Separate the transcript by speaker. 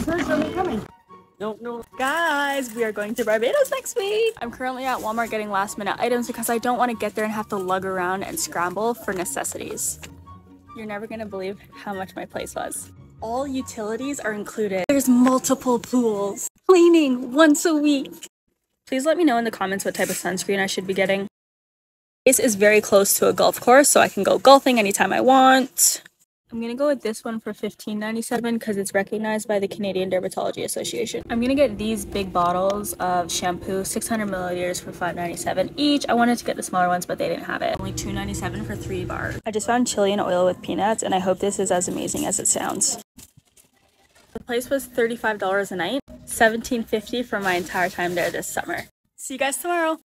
Speaker 1: first, are we coming?
Speaker 2: No, no.
Speaker 3: Guys, we are going to Barbados next week. I'm currently at Walmart getting last minute items because I don't want to get there and have to lug around and scramble for necessities. You're never gonna believe how much my place was. All utilities are included. There's multiple pools. Cleaning once a week. Please let me know in the comments what type of sunscreen I should be getting. This is very close to a golf course, so I can go golfing anytime I want. I'm gonna go with this one for $15.97 because it's recognized by the Canadian Dermatology Association. I'm gonna get these big bottles of shampoo, 600 milliliters for $5.97 each. I wanted to get the smaller ones, but they didn't have it. Only $2.97 for three bars. I just found Chilean oil with peanuts, and I hope this is as amazing as it sounds. The place was $35 a night, $17.50 for my entire time there this summer. See you guys tomorrow.